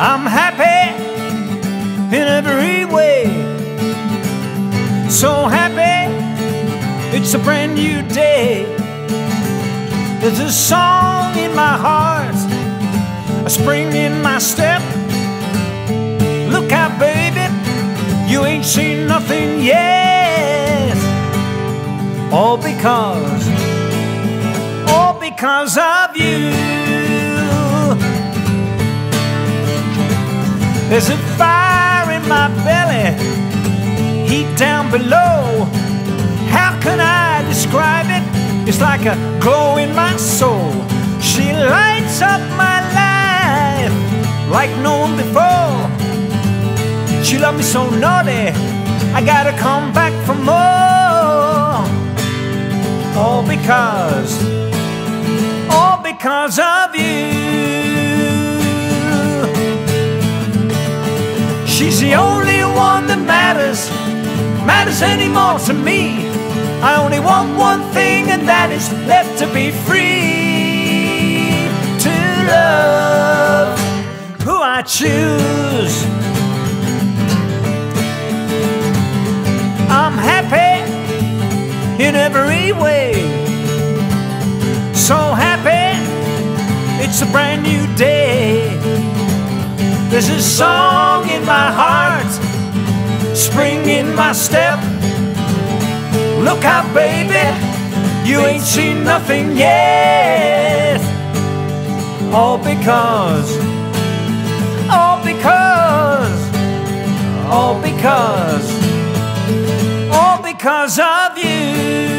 I'm happy in every way. So happy, it's a brand new day. There's a song in my heart, a spring in my step. Look out, baby, you ain't seen nothing yet. All because, all because of you. There's a fire in my belly, heat down below. How can I describe it? It's like a glow in my soul. She lights up my life like no one before. She loved me so naughty, I gotta come back for more. All because, all because of you. She's the only one that matters, matters anymore to me. I only want one thing, and that is left to be free to love who I choose. I'm happy in every way, so happy it's a brand new day. There's a song in my heart, spring in my step. Look out, baby, you ain't seen nothing yet. All because, all because, all because, all because of you.